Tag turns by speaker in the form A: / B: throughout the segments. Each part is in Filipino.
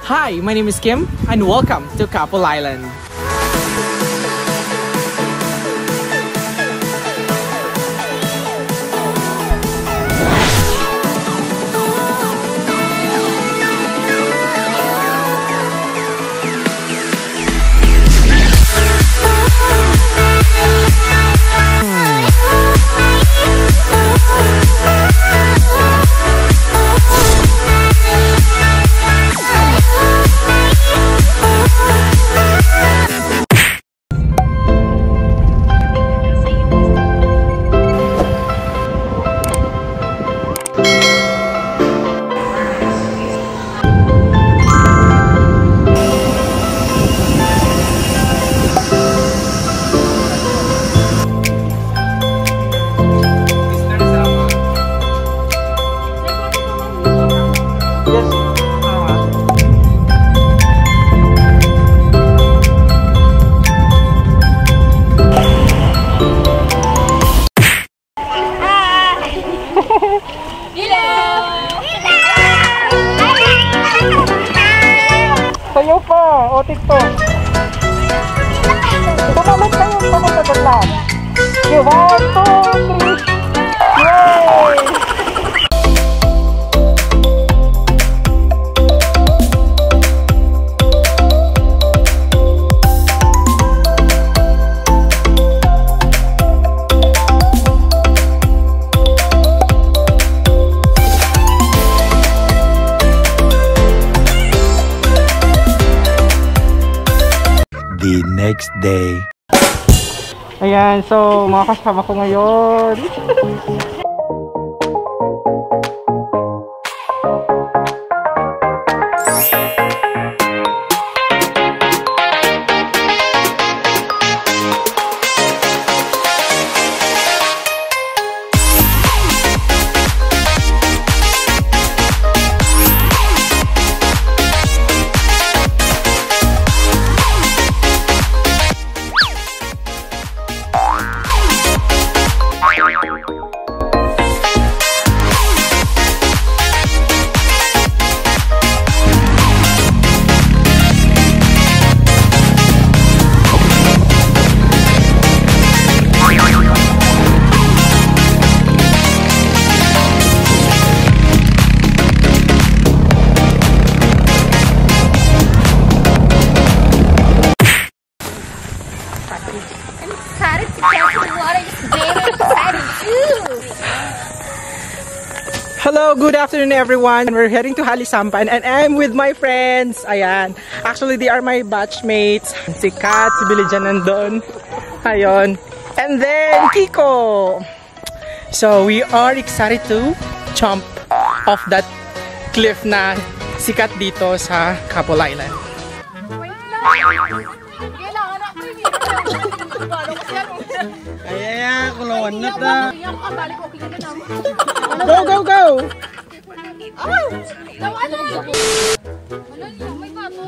A: Hi, my name is Kim and welcome to Kapul Island. Ayan, so mga kasama ko ngayon. Good afternoon everyone. We're heading to Halisampan and I'm with my friends. Ayan. Actually, they are my batchmates. Si Kat, si Billy dyan nandun. Ayun. And then, Kiko. So, we are excited to jump off that cliff na sikat dito sa Kapul Island.
B: Kailangan ko yan.
A: Ayan, kulungan na ta. Go, go, go!
B: Ay! Lawan na! Wala niya, may bato.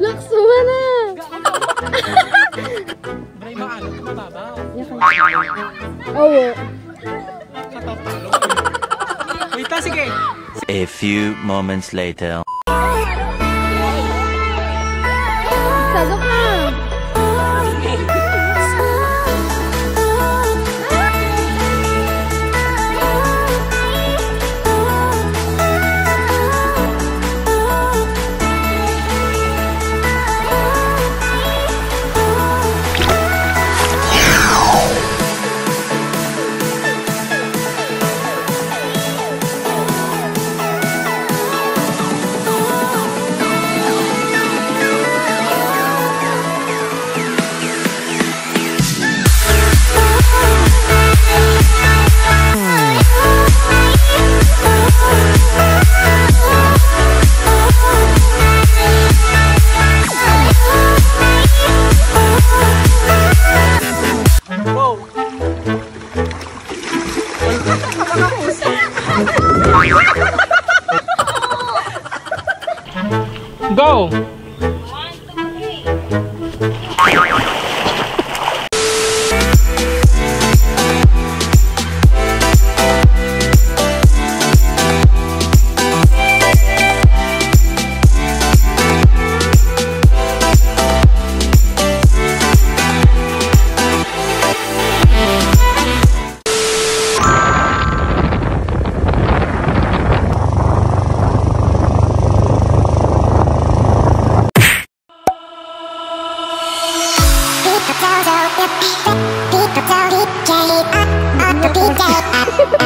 C: Na!
A: Bray, maano ka mababaw.
C: Oo.
A: Wait, ta, sige.
D: A few moments later.
A: Go!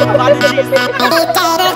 A: Ayan.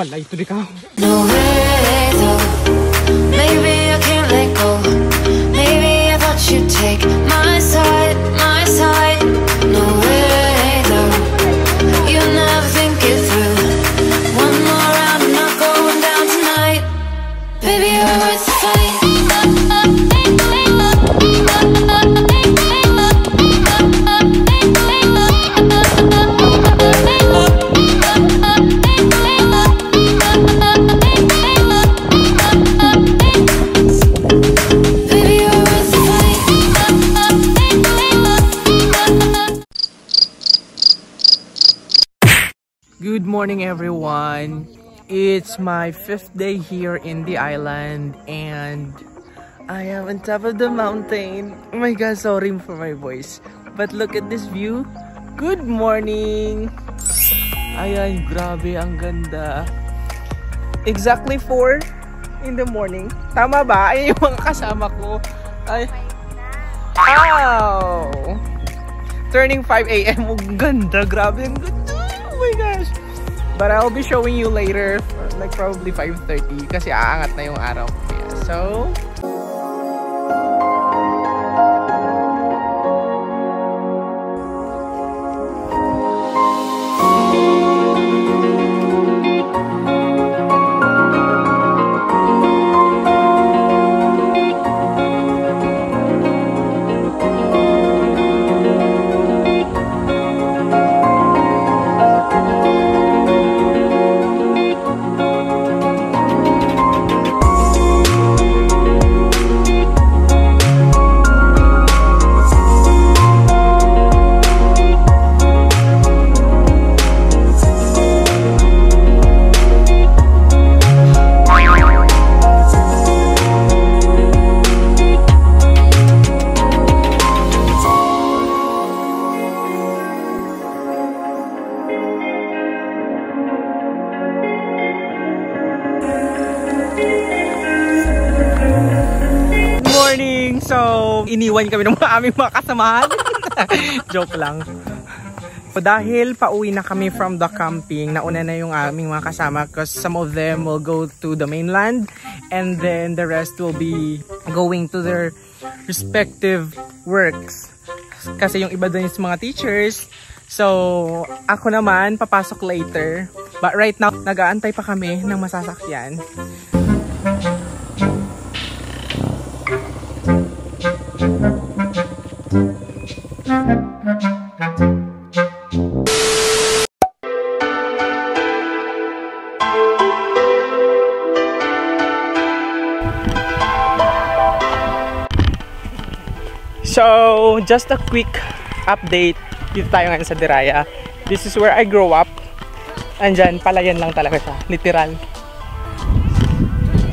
E: वल्ला इतने कहा
A: morning everyone. It's my fifth day here in the island and I am on top of the mountain. Oh my god, sorry for my voice. But look at this view. Good morning! Ayan, grabe, ang ganda. Exactly 4 in the morning. Tama ba? Ay, yung kasama ko. Ay, Wow! Turning 5 a.m. Ang ganda. Grabe ang ganda. Oh my gosh. But I'll be showing you later. Like probably 5.30. Kasi aangat na yung araw. Yeah, so... iniwan kami ng mga aming mga kasamahan. Joke lang. So, dahil pauwi na kami from the camping, nauna na yung aming mga kasama because some of them will go to the mainland and then the rest will be going to their respective works. Kasi yung iba dun is mga teachers. So, ako naman, papasok later. But right now, nag-aantay pa kami ng masasakyan. So, just a quick update. Dito tayo ngayon sa Diraya. This is where I grew up. Andyan, palayan lang talaga siya. Literal.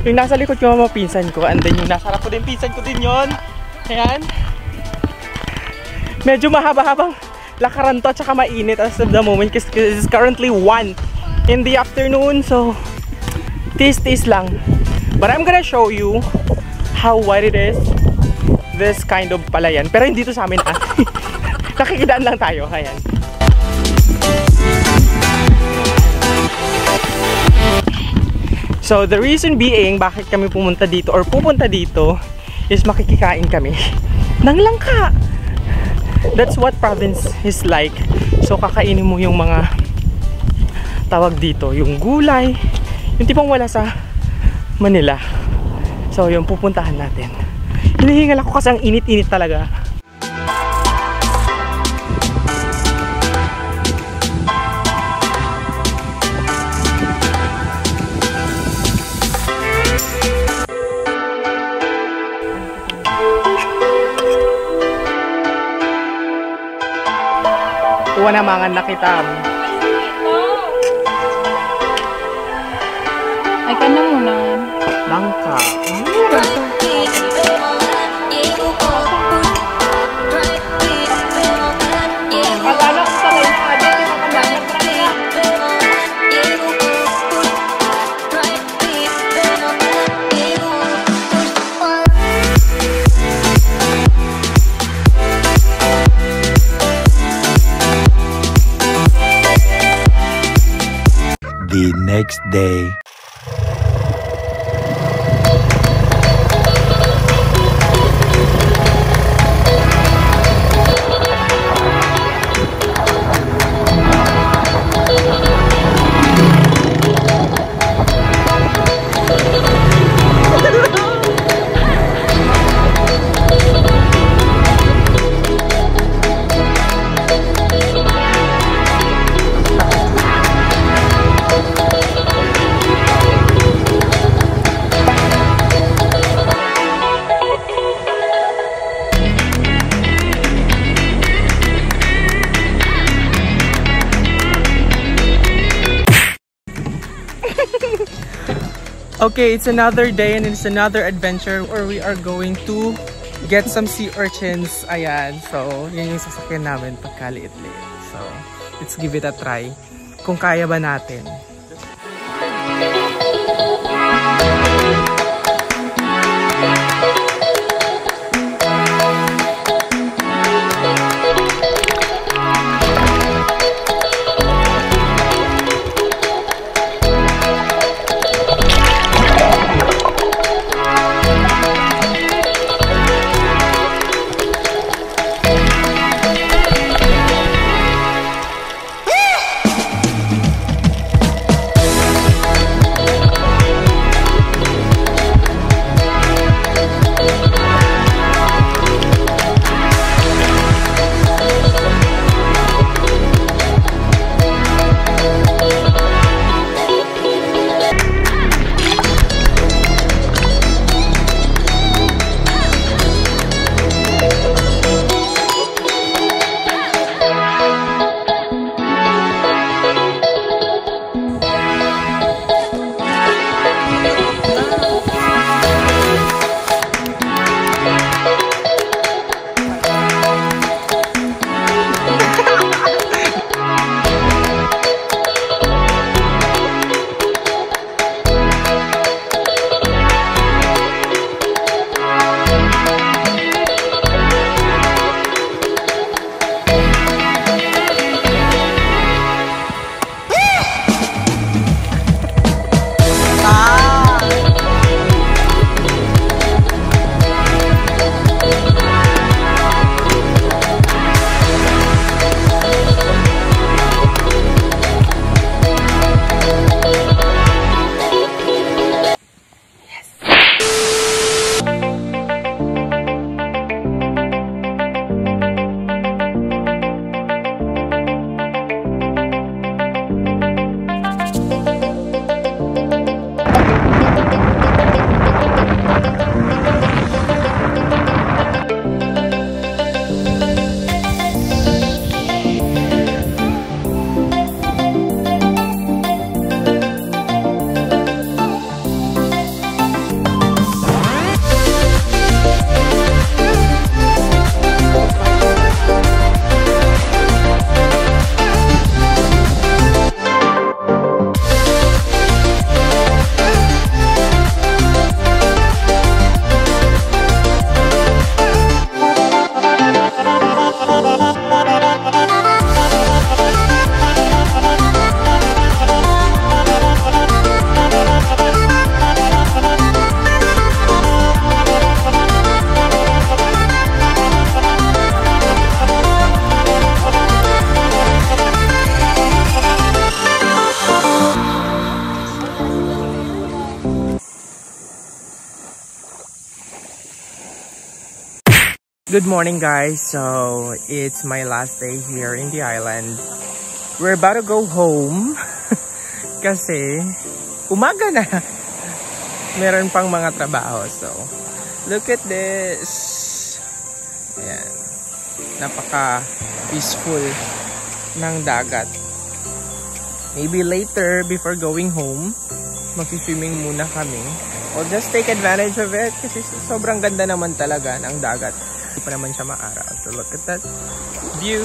A: Yung nasa likod ko mga pinsan ko. And then yung nasa harap ko din, pinsan ko din yon. Ayan. Medyo mahaba-habang lakaran to at saka mainit as of the moment kasi it's currently 1 in the afternoon. So, tis-tis lang. But I'm gonna show you how wide it is this kind of palayan. Pero hindi to sa amin ah. Nakikidaan lang tayo. Ayan. So the reason being bakit kami pumunta dito or pupunta dito is makikikain kami ng langka. That's what province is like. So kakainin mo yung mga tawag dito, yung gulay, yung tipong wala sa Manila. So yung pupuntahan natin. Hinihingal ako kasi ang init-init talaga. Uwa na mangan na kita.
C: Ay ka na muna.
A: Langka. Akala
D: day.
A: Okay, it's another day and it's another adventure where we are going to get some sea urchins. Ayan. So, yun yung sasakyan namin pagkaliit-liit. So, let's give it a try. Kung kaya ba natin. Good morning guys. So, it's my last day here in the island. We're about to go home kasi umaga na. Meron pang mga trabaho. So, look at this. Ayan. Napaka peaceful ng dagat. Maybe later before going home, mag-swimming muna kami. We'll just take advantage of it kasi sobrang ganda naman talaga ng dagat. Hindi pa naman siya maaraw. So look at that view.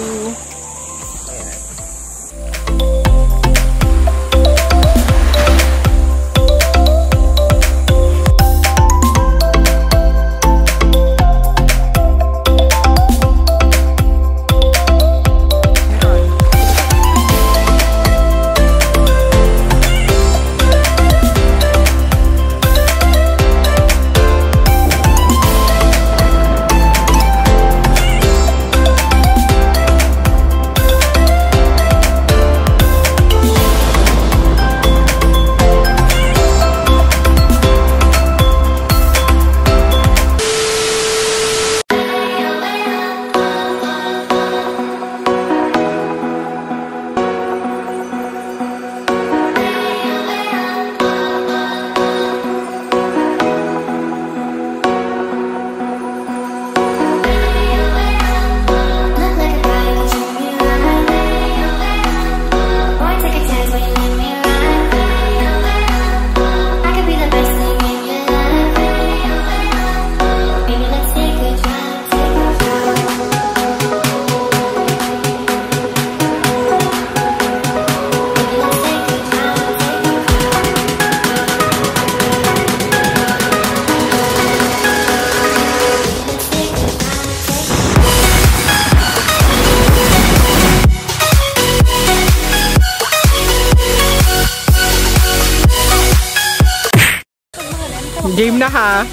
A: Game na ha.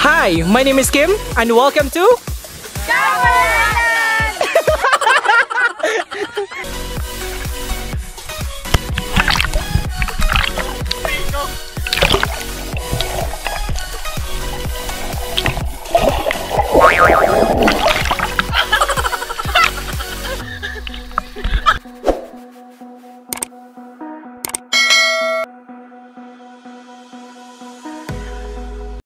A: Hi, my name is Kim and welcome to